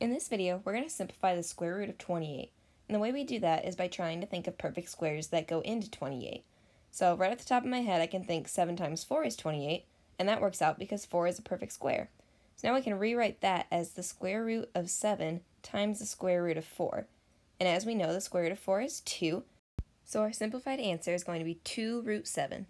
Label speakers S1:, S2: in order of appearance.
S1: In this video, we're going to simplify the square root of 28. And the way we do that is by trying to think of perfect squares that go into 28. So right at the top of my head, I can think 7 times 4 is 28, and that works out because 4 is a perfect square. So now we can rewrite that as the square root of 7 times the square root of 4. And as we know, the square root of 4 is 2, so our simplified answer is going to be 2 root 7.